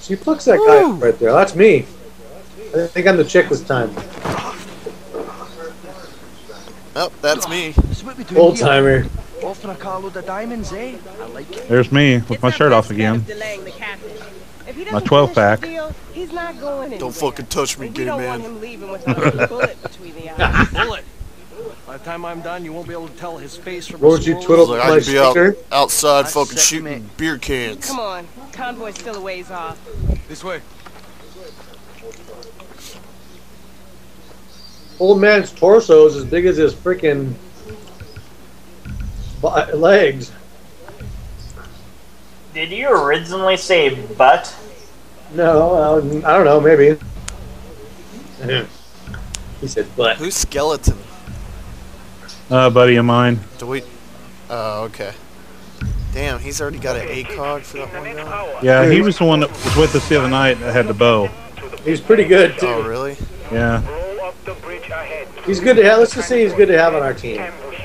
She plucks that guy up right there. That's me. I think I'm the chick this time. Oh, that's me. That's what we do Old timer. Off for a carload of diamonds, eh? I like it. There's me with my shirt off again. My 12 pack. He's not going. Don't fucking touch me, And gay we don't want man. him leaving without a bullet between the eyes. Bullet. By the time I'm done, you won't be able to tell his face from What his would you twiddle Like my I could be out, outside That's fucking shooting me. beer cans. Come on, convoy's still a ways off. This way. Old man's torso is as big as his freaking bu- legs. Did you originally say butt? No, uh, I don't know. Maybe. he said, "But." Who's skeleton? Uh, buddy of mine. Do we? Oh, okay. Damn, he's already got an ACOG for that one guy. Yeah, he was the one that was with us the other night that had the bow. He's pretty good too. Oh, really? Yeah. He's good to have. Let's just say he's good to have on our team.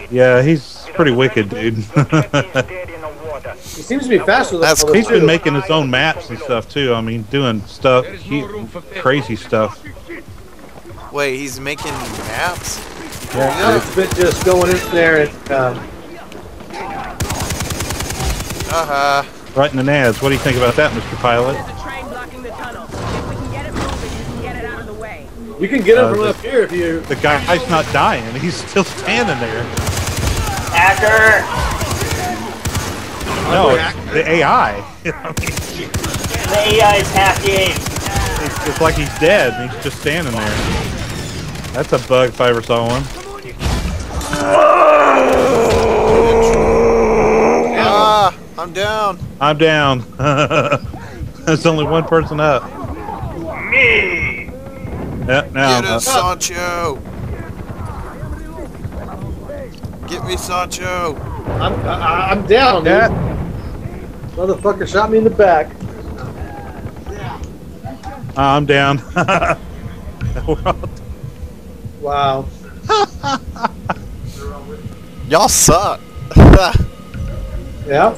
Yeah, he's pretty wicked, dude. He seems to be faster than That's all the he's been making his own maps and stuff too. I mean, doing stuff, he, crazy stuff. Wait, he's making maps? Yeah, it's been just going in there and um, Uh-huh. Writing the nads. What do you think about that, Mr. Pilot? There's a train blocking the tunnel. If we can get it moving, you can get it out of the way. you can get him Uh, from the- up here if you. The guy's not dying. He's still standing there. Hacker! No, it's the AI. The AI's hacking! It's, it's like he's dead and he's just standing there. That's a bug if I ever saw one. Ah, I'm down. I'm down. There's only one person up. Me! Yeah, now Get I'm us. Sancho. Get me, Sancho. I'm I, I'm down, dude. Yeah. Motherfucker shot me in the back. I'm down. Wow. Y'all suck. Yeah.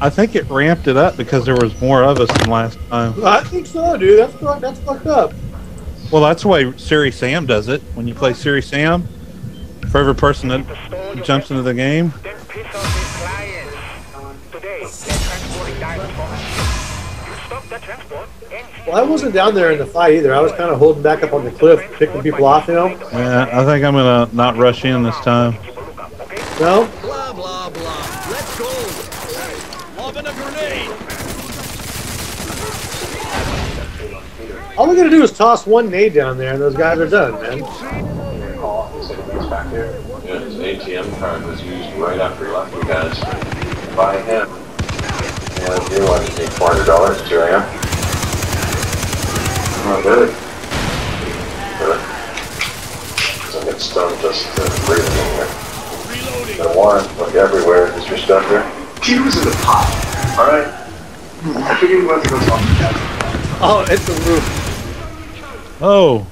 I think it ramped it up because there was more of us than last time. I think so, dude. That's fuck- that's fucked up. Well, that's the way Serious Sam does it. When you play Serious Sam, for every person that jumps into the game, Well, I wasn't down there in the fight either. I was kind of holding back up on the cliff, picking people off. You know. yeah, I think I'm gonna not rush in this time. No. Blah, blah, blah. Let's go. Lobbing a grenade. All we gotta do is toss one nade down there, and those guys are done, man. Yeah, his ATM card was used right after he left you guys by him. And you wanted to take four hundred dollars, here I am. Oh, good. Good. Cause I get stoned just uh, breathing in here. Got warrant, look everywhere, is your stuff here? He was in the pot. Alright. I figured you wanted to go talk to Captain. Oh, it's the roof. Oh,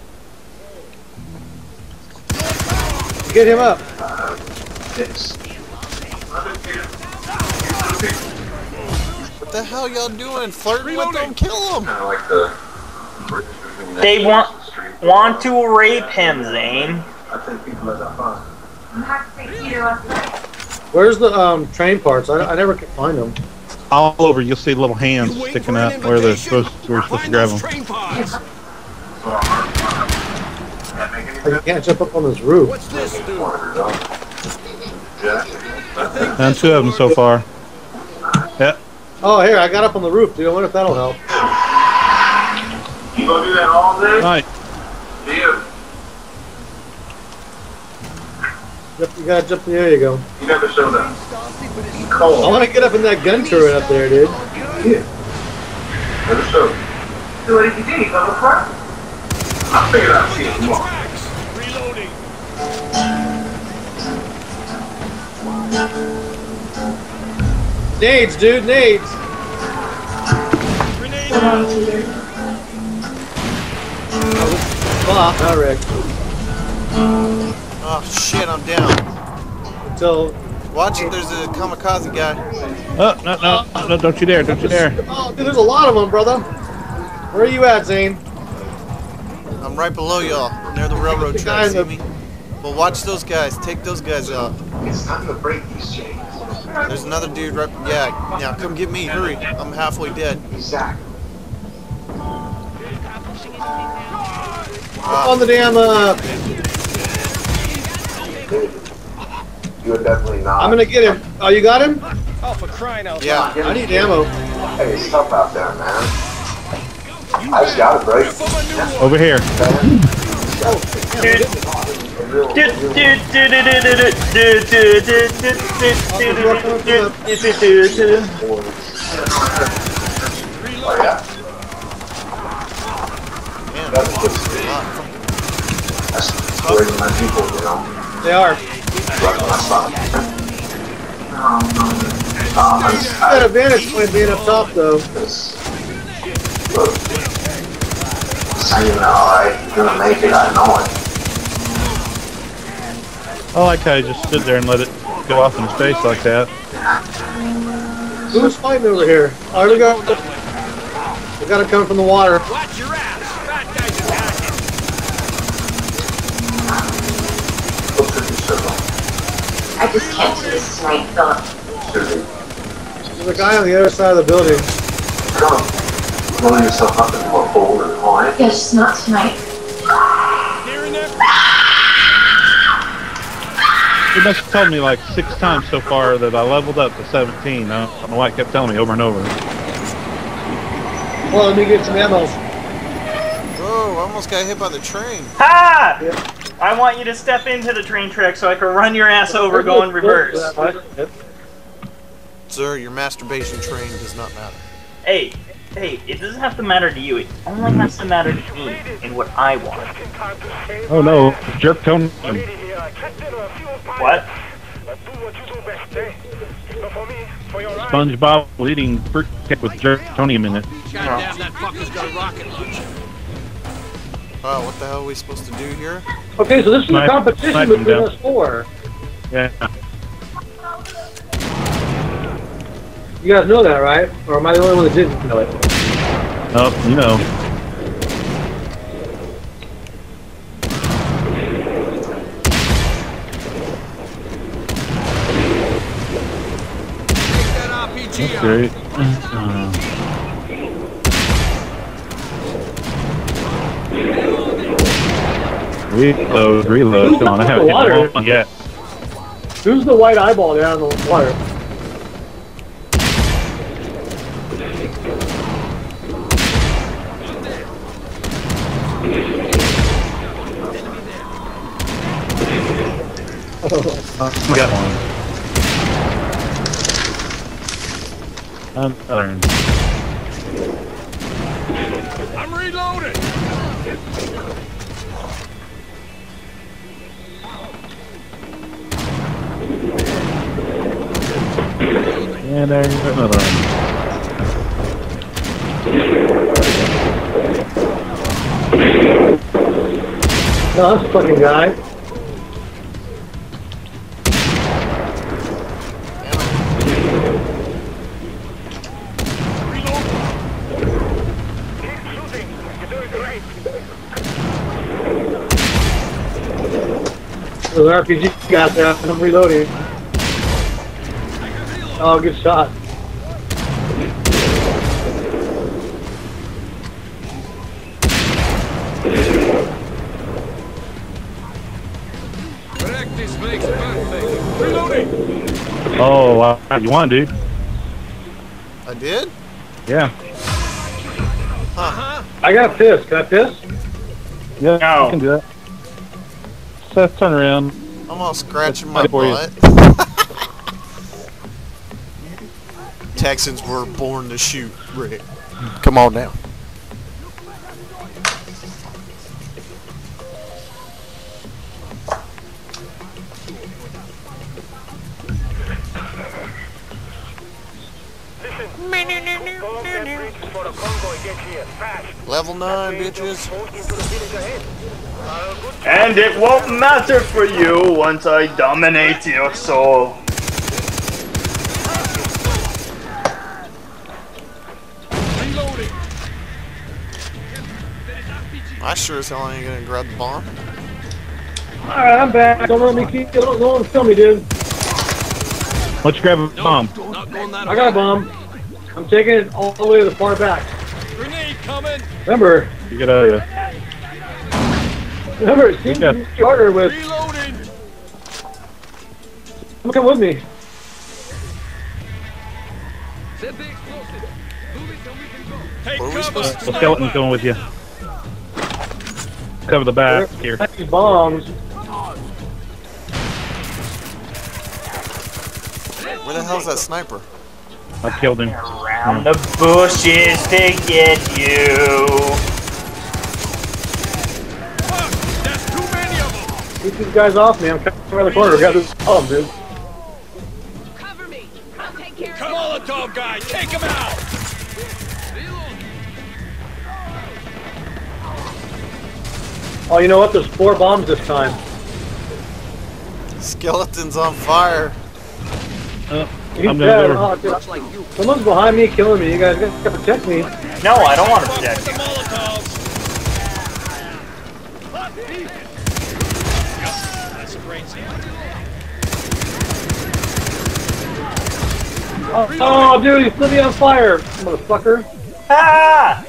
Get him up. Yes. What the hell y'all doing? Flirting with them? Kill him! Kinda like the... They want want to rape him, Zane. I think people are that fun. Where's the um train parts? I, I never could find them. all over. You'll see little hands sticking for out where they're supposed, where you're supposed to Find grab them. train. Can't make any Oh, you can't jump up on this roof. What's this do? four hundred And two of them so far. Yeah. Oh, here I got up on the roof, dude. I wonder if that'll help. You gonna do that all day? Right. Yep, You gotta jump. There you go. You never showed up. I want to get up in that gun turret up there, dude. Yeah. Never showed. So what did you do? You go to front? I figured I'd see you tomorrow. Tracks. Reloading. Nades, dude. Nades. Grenade. Oh, Bob, not Rick. Oh shit, I'm down. Until Watch it, there's a kamikaze guy. Oh, no, no, no, don't you dare, don't you dare. Oh, dude, there's a lot of them, brother. Where are you at, Zane? I'm right below y'all, near the railroad The guy track. See me? Well, watch those guys. Take those guys out. It's time to break these chains. There's another dude right. Yeah, yeah. Come get me. Hurry. I'm halfway dead. Exactly. On the damn, uh, you're definitely not. I'm gonna get him. Oh, you got him? Oh, for crying out loud. Yeah. I need ammo. Hey, it's tough out there, man. I just got it, bro. Over here. Oh, yeah. That's just, that's where my people, you know. They are. Right when I stop. I'm, That I, advantage point being up top, though. this, look, saying, alright, you're gonna make it, I know it. I like how you just stood there and let it go off in his face like that. Who's fighting over here? Oh, we got. We gotta come from the water. Watch your ass. Bad guys attacking. Look at you, circle. I just can't do this tonight, Philip. Seriously. There's a guy on the other side of the building. Come on. Blow yourself up into a hole and on it. Yeah, just not tonight. Nearing them. He must have told me like six times so far that I leveled up to 17. I don't know why it kept telling me over and over. Well, let me get some ammo. Whoa! I almost got hit by the train. Ha! I want you to step into the train track so I can run your ass over going reverse. Sir, your masturbation train does not matter. Hey, hey, it doesn't have to matter to you. It only has to matter to me and what I want. Oh no, jerk Tony. What? SpongeBob eating fruit cake with jerktonium in it. Goddamn, that fucker's got a rocket launcher. Wow, what the hell are we supposed to do here? Okay, so this is a competition between down. us four. Yeah. You guys know that, right? Or am I the only one that didn't know it? Oh, you know. Take that RPG That's great. Uh, reload, reload. Come on, I haven't hit Water. the one yet. Who's the white eyeball down in the water? I got one. I'm And there's another one. No, that's a fucking guy. An RPG got there. I'm reloading. Oh, good shot. Practice makes perfect. Reloading. Oh, wow. you want, dude? I did? Yeah. I got pissed. Can I piss? Yeah, No. I can do that. Seth, turn around. I'm all scratching my That's for you. butt. Texans were born to shoot, Rick. Come on now. Level 9, bitches. And it won't matter for you once I dominate your soul. I sure as hell ain't gonna grab the bomb. Alright, I'm back. Don't let me keep. Don't, don't kill me, dude. Let's grab a bomb. Not I got a bomb. I'm taking it all the way to the far back. Grenade coming. Remember, You gotta. remember, it seems Yeah. to be with. Reloading. Come with me. Set the explosive. Move it so we can go. Take Where are we supposed to- The skeleton's going with you. Cover the back here. These bombs. Where the hell's that sniper? I killed him. Around the bushes to get you. Fuck, that's too many of them. Keep these guys off me. I'm coming around the corner. We got this bomb, dude. Cover me. I'll take care of Come Molotov guy, take him out. Oh, you know what? There's four bombs this time. Skeleton's on fire. He's I'm dead. Oh, dude. Someone's behind me killing me. You guys gotta protect me. No, I don't want to protect you. Molotovs. Yep, that's a great scene. Oh, oh dude, he's still on fire, motherfucker. Ah!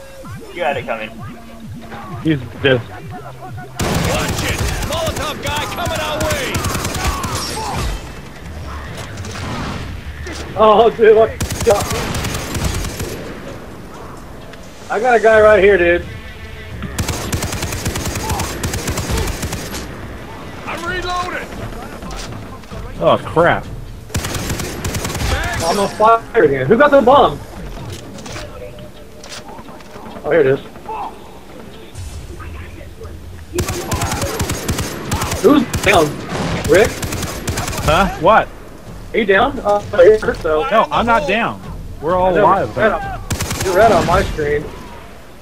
You had it coming. He's dead. Watch it! Molotov guy coming our way! Oh, dude, what? I got a guy right here, dude. I'm reloading! Oh crap. I'm on fire again. Who got the bomb? Oh, here it is. Down? Rick? Huh? What? Are you down? Uh, it hurt though. No, I'm not down. We're all I know, alive. Red on, you're red on my screen.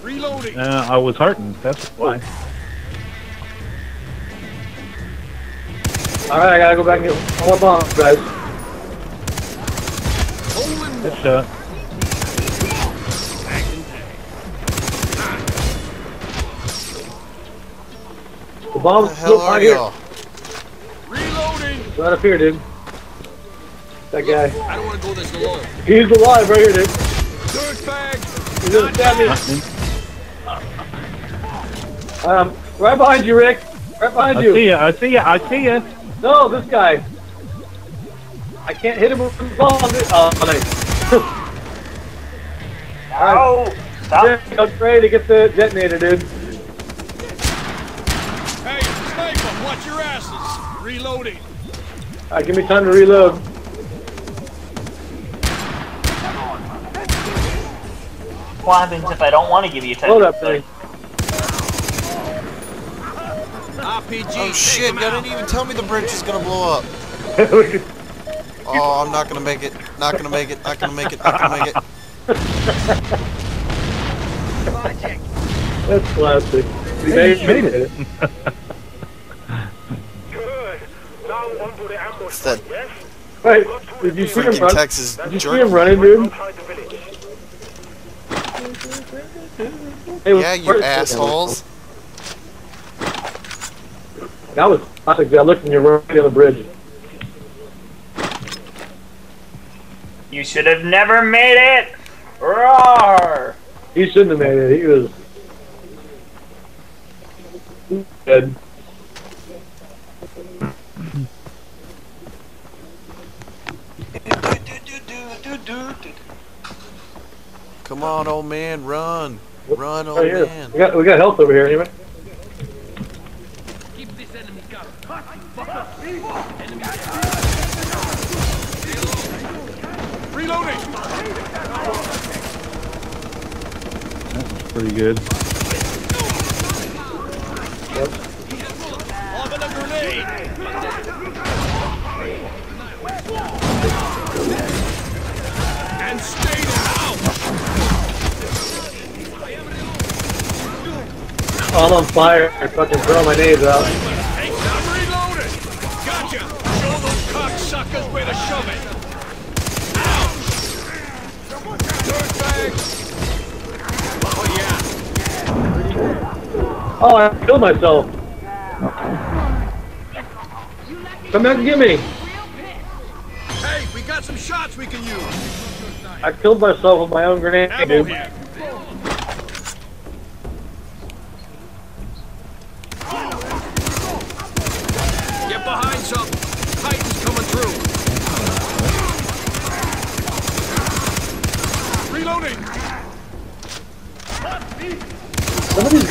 Reloading! Uh, I was hurting. That's why. Alright, I gotta go back and get one more bomb, guys. Good shot. The bomb's Where the hell still are right here. y'all? Reloading! Right up here, dude. That guy. I don't want to go this alone. He's alive right here, dude. Dirtbag! He's gonna stab me. Um, right behind you, Rick. Right behind I you. see ya. I see ya. I see ya. No, this guy. I can't hit him with the bomb. Oh, nice. Ow! Stop. Rick, I'm ready to get the detonator, dude. Hey, sniper, watch your asses! Reloading! Alright, give me time to reload. What happens if I don't want to give you time? Load up thing. RPG, Oh shit, him y'all out. didn't even tell me the bridge is gonna blow up. Oh, I'm not gonna make it. Not gonna make it. Not gonna make it. Not gonna make it. That's classic. We Hey, you made it. It's that Right, did you see him freaking run? Texas Did you see him running, dude? Hey, Yeah, you assholes. That was classic. I looked and you're right on the bridge. You should have never made it. Roar! He shouldn't have made it. He was dead. Come on, old man, run. Run, old Right man. We got we got health over here anyway. Keep this enemy covered. Reloading! Pretty good. Lobbing! And stay I'm on fire. I fucking throw my nades out. Hey, I'm reloading! Gotcha! Show those cocksuckers where to shove it! Ouch! Dirtbag! Oh yeah! Oh, I killed myself. Come back and get me. Hey, we got some shots we can use. I killed myself with my own grenade, dude.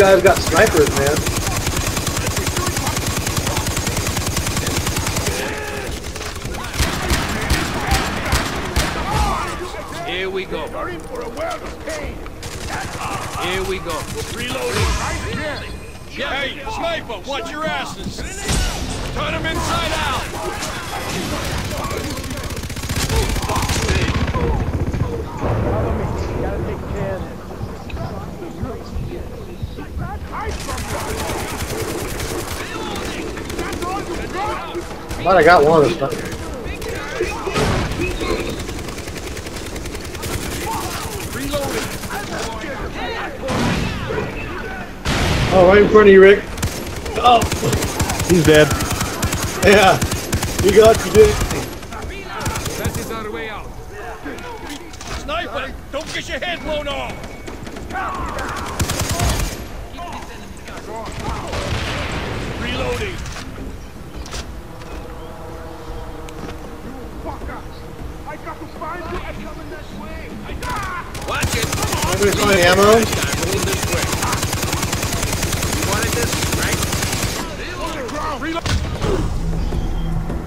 Guys got snipers, man. Here we go. Here we go. Reloading. Hey, sniper, watch your asses. Turn them inside out. Might have got one of them. Reloading. Oh, right in front of you, Rick. Oh! He's dead. Yeah. You got you did. That is our way out. Sniper, don't get your head blown off. Reloading. Watch it. Anybody find ammo? Moving this way. You wanted this, right? Reload.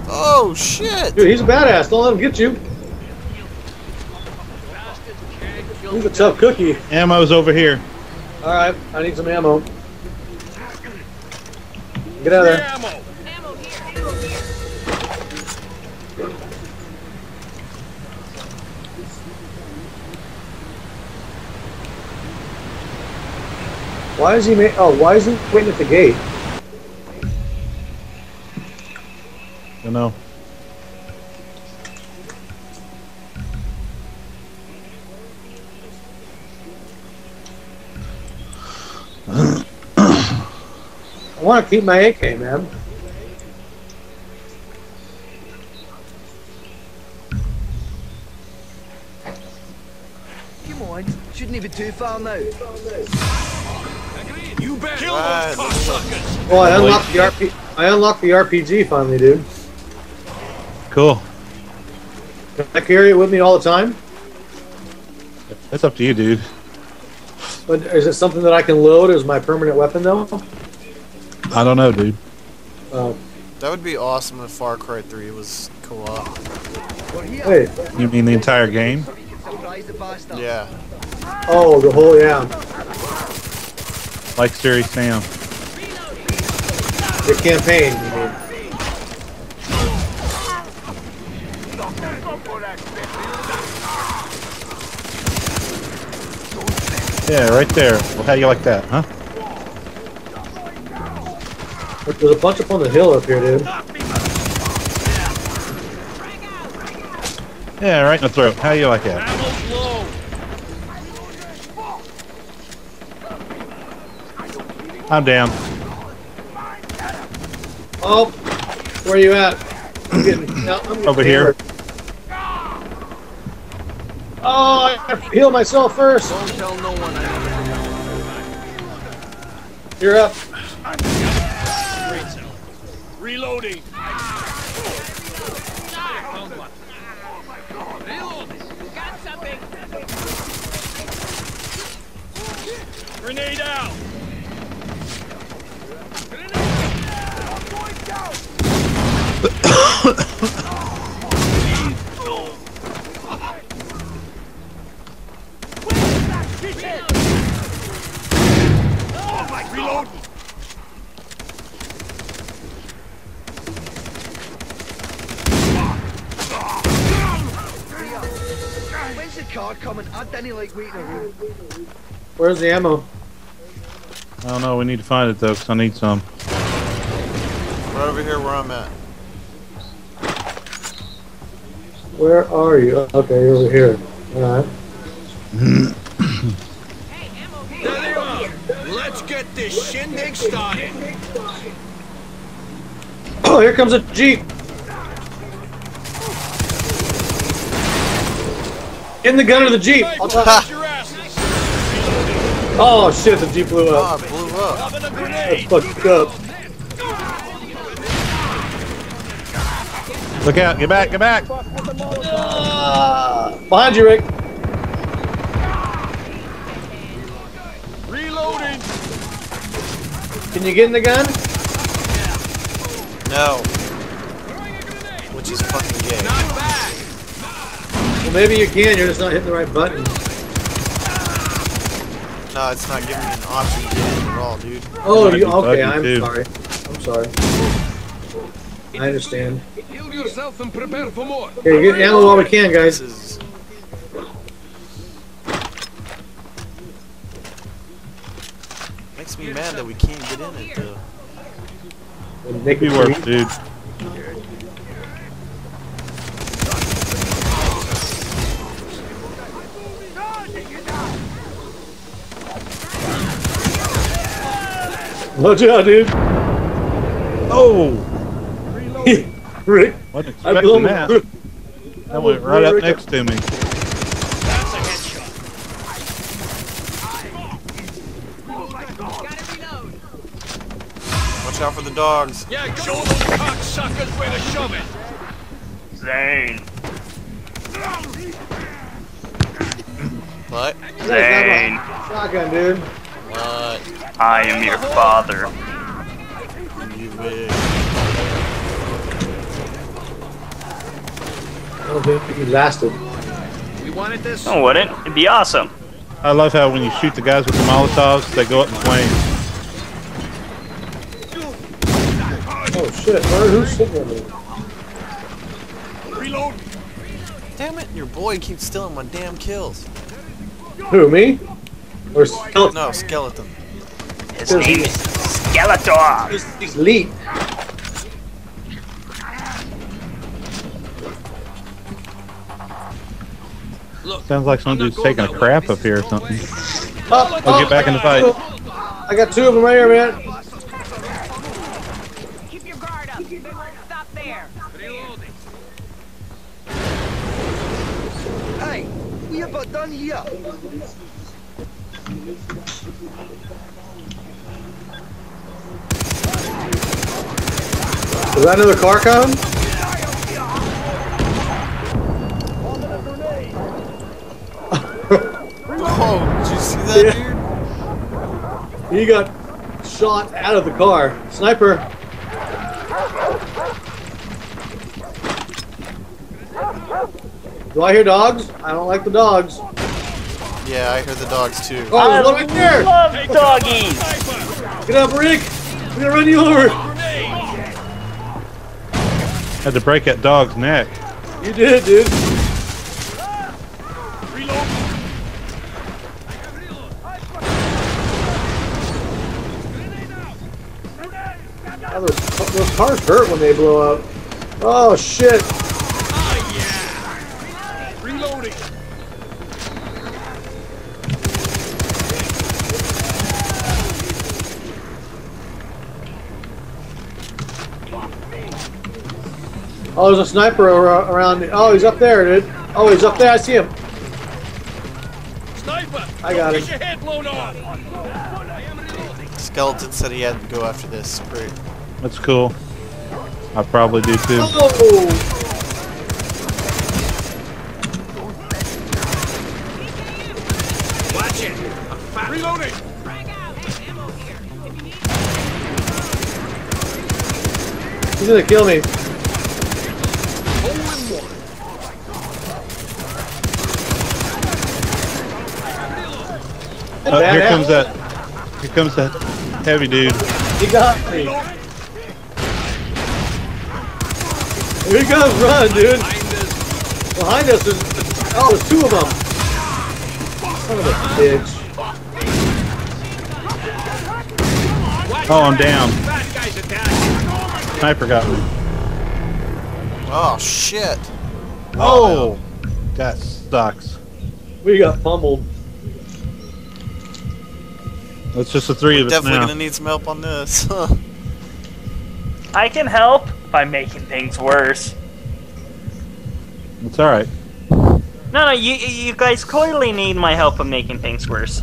Oh shit! Dude, he's a badass. Don't let him get you. He's a tough cookie. Ammo's over here. All right, I need some ammo. Get out of Free there. Why is he ma- Oh, why is he waiting at the gate? You know. I want to keep my AK, man. Come on, shouldn't he be too far now? You bet. Kill Right, those cocksuckers. Oh, I unlocked the RP. I unlocked the RPG finally, dude. Cool. Can I carry it with me all the time? That's up to you, dude. But is it something that I can load as my permanent weapon, though? I don't know, dude. Oh, That would be awesome if Far Cry 3 was co-op. Wait. You mean the entire game? Surprise the bastard. Yeah. Oh, the whole yeah. Like Serious Sam. The campaign. Yeah, right there. Well, how do you like that, huh? Look, There's a bunch up on the hill up here, dude. Yeah, right in the throat. How do you like that? Ammo's low. I'm down. Oh, where you at? I'm getting, no, I'm Over here. hammered. Oh, I have to heal myself first. Don't tell no one. I You're up. Reloading. Grenade out. Reload. When's the car coming? I didn't like waiting around. Where's the ammo? I don't know. We need to find it though, 'cause I need some. Right over here where I'm at. Where are you? Okay, you're over here. All right. hey, There they are. Let's Let's get this shindig started. Oh, here comes a jeep. In the gun of the jeep. I'll Sniper, tell- get your asses. Oh shit, the jeep blew Oh, up. it blew up. That's fucked up. Look out! Get back! Get back! Ah, behind you, Rick. Reloading. Can you get in the gun? No. Which is fucking gay. Well, maybe you can. You're just not hitting the right button. No, it's not giving me an option to get in at all, dude. Oh, you, okay. I'm too. sorry. I'm sorry. I understand. Heal yourself and prepare for more. Here, get ammo while we can, guys. Makes me mad that we can't get in it though. Make Be it worse, free. dude. Watch out, dude. Oh! Rick, Wasn't I blew expecting him. that. That went right up next to me. That's a headshot. Watch out for the dogs. Yeah, show those cocksuckers where to shove it. Zane. What? Zane. Shotgun, dude. What? I am your father. I don't think he lasted. We wanted this. Oh, wouldn't? It'd be awesome. I love how when you shoot the guys with the Molotovs, they go up in flames. Oh shit, Bird, who's sitting on me? Reload. Damn it! Your boy keeps stealing my damn kills. Who, me? Or Skeleton? No, skeleton. His name is Skeletor. He's elite. Look. Sounds like some dude's taking a crap up here or something. Up, I'll get back in the fight. I got two of them right here, man. Keep your guard up. They won't stop there. Reloading. Hey, we about done here. Is that another car coming? That, dude? He got shot out of the car. Sniper. Do I hear dogs? I don't like the dogs. Yeah, I hear the dogs too. Oh, there's one right there. Love doggies. Get up, Rick. I'm gonna run you over. Had to break that dog's neck. You did, dude. Cars hurt when they blow up. Oh shit. Oh, yeah. Reloading. Oh, there's a sniper ar- around. Oh, he's up there, dude. Oh, he's up there. I see him. Sniper. I got Don't him. Get your head blown off. I am reloading. Skeleton said he had to go after this. Great. That's cool. I probably do too. Oh. Watch it. I'm fat. Reloading. He's gonna kill me. Hole in one. Oh, here comes that. Here comes that heavy dude. He got me. Here he comes, run, dude. Behind us, there's, oh, there's two of them. Son of a bitch. Oh, I'm down. Bad guys. Sniper got me. Oh shit! Oh, oh that sucks. We got pummeled. It's just the three of us Definitely now. gonna need some help on this. I can help by making things worse. It's all right. No, no, you you guys clearly need my help of making things worse.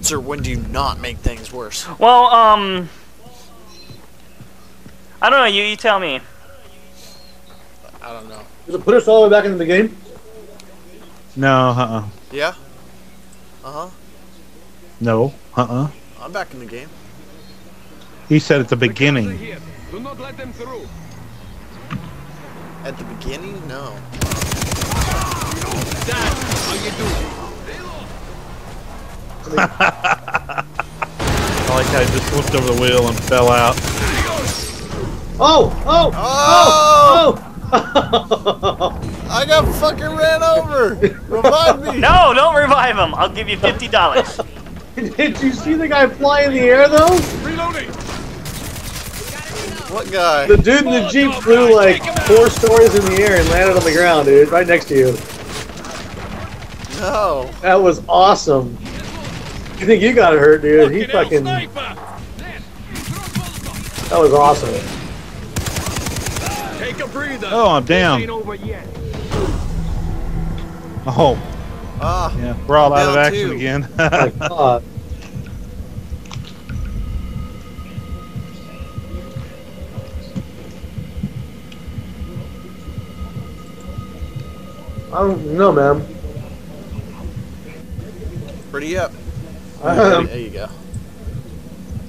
Sir, when do you not make things worse? Well, um, I don't know. You you tell me. I don't know. Does it put us all the way back into the game? No, uh, uh Yeah? Uh huh. no, uh, uh I'm back in the game. He said at the beginning. here. Do not let them through. At the beginning? No. Dad, how you doing? I like how he just flipped over the wheel and fell out. Oh! Oh! Oh! Oh! I got fucking ran over! Revive me! No, don't revive him. I'll give you fifty dollars. Did you see the guy fly in the air though? Reloading. What guy? The dude in the oh, jeep flew like four stories in the air and landed on the ground, dude, right next to you. No. That was awesome. You think you got hurt, dude? He Fucking fucking. hell, sniper. That was awesome. Take a breather. Oh, I'm down. ain't over yet. Oh, Ah. yeah. We're all out of action two. again. My I don't know, man. Pretty up. Um, There you go.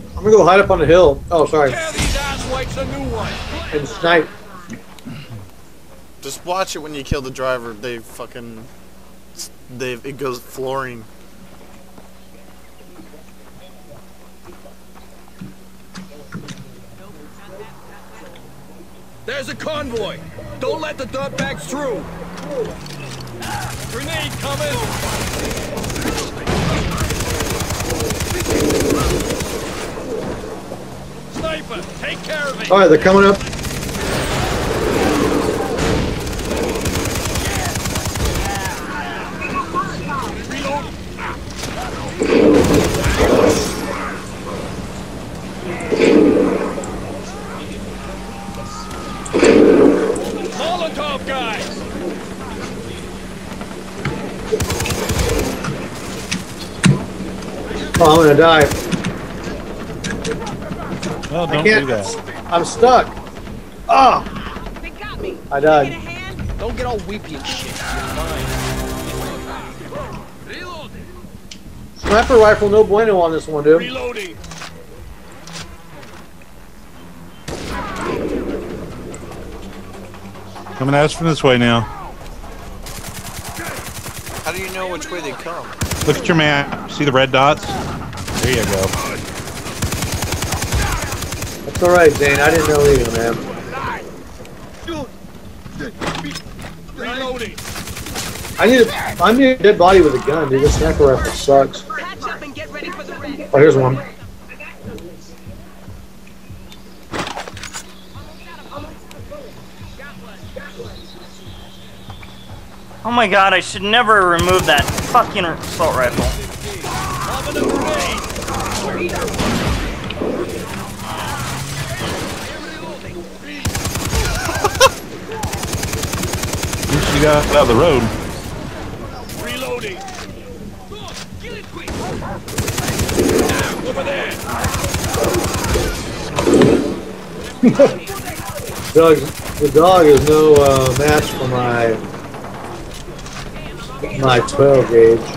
I'm gonna go hide up on the hill. Oh, sorry. Tear these asswipes a new one. And snipe. Just watch it when you kill the driver. They fucking. They it goes flooring. There's a convoy. Don't let the dirtbags through. Grenade coming. Sniper, take care of it. All right, they're coming up. Molotov guys. Oh, I'm gonna die. well, I don't can't. do that. I'm stuck. Ah! They got me. I died. hand? Don't get all weepy and shit. Sniper rifle, no bueno on this one, dude. Reloading. Coming at us from this way now. How do you know which way they come? Look at your map. See the red dots? There you go. That's all right, Zane. I didn't know either, man. Reloading. I need a, I need a dead body with a gun, dude. This sniper rifle sucks. Patch up and get ready for the red. Oh, here's one. Oh my god, I should never remove that fucking assault rifle. Lobbing a grenade. At least you got out of the road. Reloading. Over there. Doug, the dog is no uh, match for my my 12 gauge.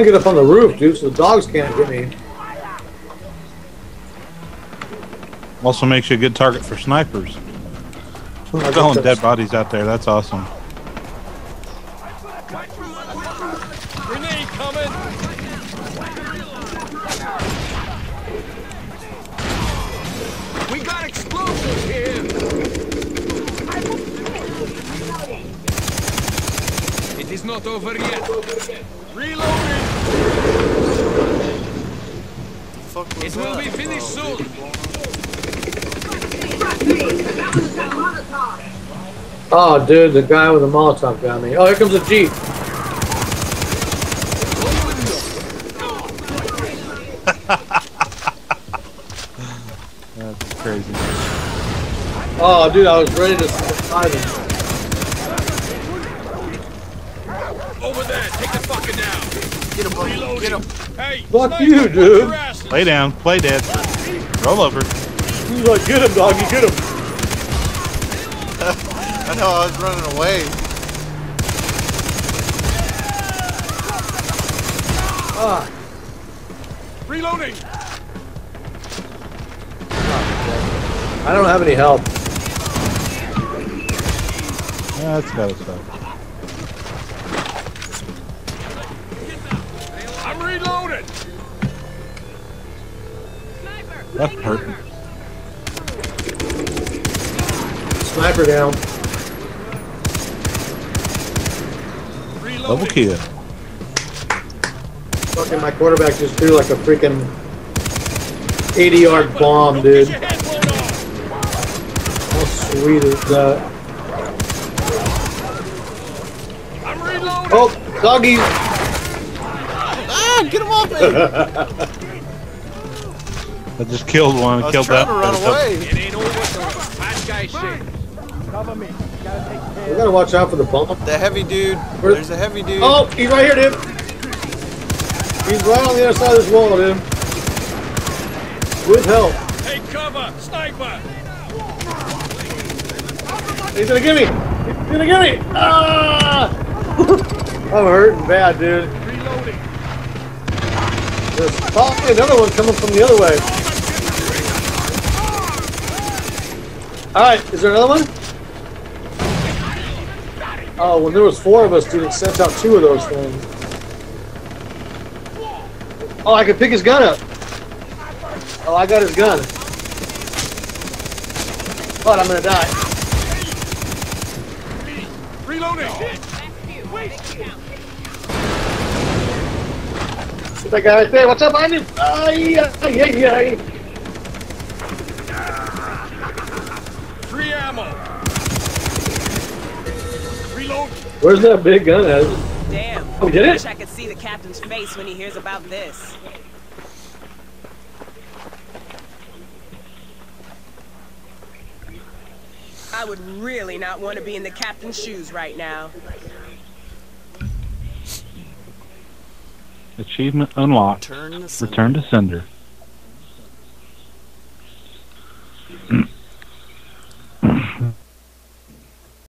want to get up on the roof, dude, so the dogs can't get me. Also makes you a good target for snipers. They're throwing dead bodies out there. That's awesome. It will be finished soon. Oh, dude, the guy with the Molotov got me. Eh? Oh, here comes a Jeep. That's crazy. Oh, dude, I was ready to survive him. Over there, take the fucker down. Get him, buddy. Get him. Hey, Fuck you, dude. Your asses. Lay down, play dead. Roll over. He's like, get him, doggy, get him. I know, I was running away. Ah, Reloading. I don't have any help. Yeah, that's gotta stop. That's hurting. Sniper down. Reloading. Double kill. Fucking my quarterback just threw like a freaking 80 yard bomb, dude. Get your head blown off. How sweet is that? I'm reloading. Oh, doggy. Ah, get him off me! I just killed one. I was killed trying that. to run away. It ain't over till the bad guy shit. We gotta watch out for the bomb. The heavy dude. Where- There's a heavy dude. Oh, he's right here, dude. He's right on the other side of this wall, dude. With help. Hey, cover, sniper. He's gonna get me. He's gonna get me. Ah! I'm hurting bad, dude. Reloading. There's probably another one coming from the other way. All right, is there another one? Oh, when there was four of us, dude, it sent out two of those things. Oh, I can pick his gun up. Oh, I got his gun. But I'm gonna die. Reloading. Get that guy right there. What's up, him? Ay, ay, ay, ay. Where's that big gun at? Damn. Oh, we did it? Wish I could see the captain's face when he hears about this. I would really not want to be in the captain's shoes right now. Achievement unlocked. Turn the Return to sender.